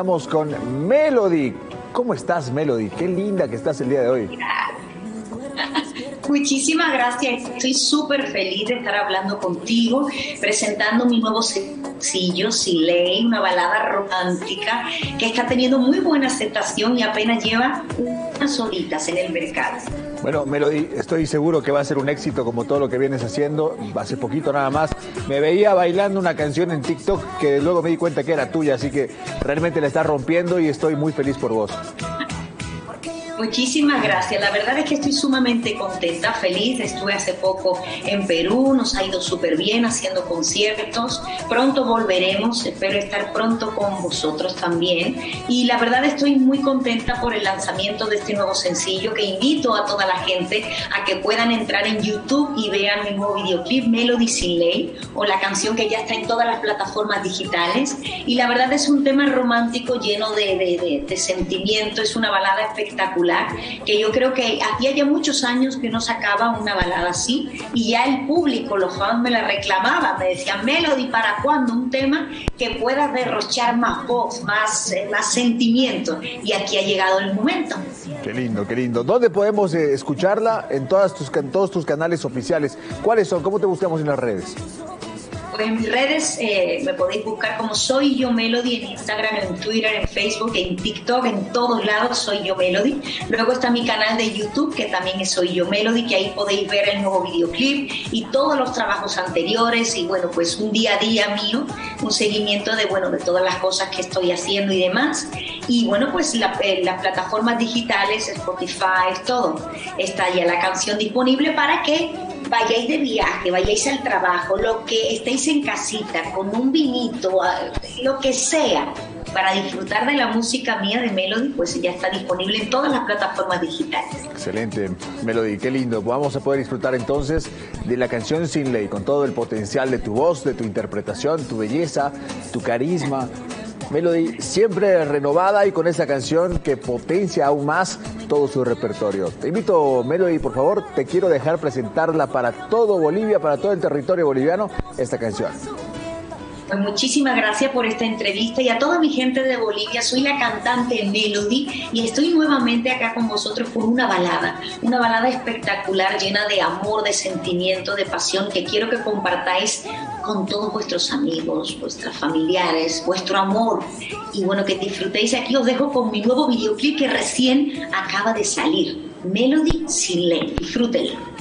Estamos con Melody. ¿Cómo estás, Melody? Qué linda que estás el día de hoy. Muchísimas gracias. Estoy súper feliz de estar hablando contigo, presentando mi nuevo sencillo, Siley, una balada romántica que está teniendo muy buena aceptación y apenas lleva unas horitas en el mercado. Bueno, Melody, estoy seguro que va a ser un éxito como todo lo que vienes haciendo. Hace poquito nada más me veía bailando una canción en TikTok que luego me di cuenta que era tuya, así que realmente la estás rompiendo y estoy muy feliz por vos. Muchísimas gracias. La verdad es que estoy sumamente contenta, feliz. Estuve hace poco en Perú, nos ha ido súper bien haciendo conciertos. Pronto volveremos, espero estar pronto con vosotros también. Y la verdad estoy muy contenta por el lanzamiento de este nuevo sencillo que invito a toda la gente a que puedan entrar en YouTube y vean mi nuevo videoclip Melody Sin Ley o la canción que ya está en todas las plataformas digitales. Y la verdad es un tema romántico lleno de, de, de sentimiento, es una balada espectacular que yo creo que hacía ya muchos años que no sacaba una balada así y ya el público, los fans me la reclamaban, me decían, Melody, ¿para cuándo un tema que pueda derrochar más voz, más, eh, más sentimiento? Y aquí ha llegado el momento. Qué lindo, qué lindo. ¿Dónde podemos eh, escucharla? En, todas tus, en todos tus canales oficiales. ¿Cuáles son? ¿Cómo te buscamos en las redes? En mis redes eh, me podéis buscar como Soy Yo Melody en Instagram, en Twitter, en Facebook, en TikTok, en todos lados Soy Yo Melody. Luego está mi canal de YouTube que también es Soy Yo Melody, que ahí podéis ver el nuevo videoclip y todos los trabajos anteriores y bueno, pues un día a día mío, un seguimiento de bueno, de todas las cosas que estoy haciendo y demás. Y bueno, pues eh, las plataformas digitales, Spotify, todo, está ya la canción disponible para que vayáis de viaje, vayáis al trabajo, lo que estéis en casita, con un vinito, lo que sea, para disfrutar de la música mía de Melody, pues ya está disponible en todas las plataformas digitales. Excelente, Melody, qué lindo. Vamos a poder disfrutar entonces de la canción Sin Ley, con todo el potencial de tu voz, de tu interpretación, tu belleza, tu carisma. Melody siempre renovada y con esa canción que potencia aún más todo su repertorio. Te invito, Melody, por favor, te quiero dejar presentarla para todo Bolivia, para todo el territorio boliviano, esta canción. Pues muchísimas gracias por esta entrevista y a toda mi gente de Bolivia. Soy la cantante Melody y estoy nuevamente acá con vosotros por una balada, una balada espectacular llena de amor, de sentimiento, de pasión que quiero que compartáis con todos vuestros amigos, vuestras familiares, vuestro amor y bueno, que disfrutéis. Aquí os dejo con mi nuevo videoclip que recién acaba de salir, Melody Sin Ley. Disfrútenlo.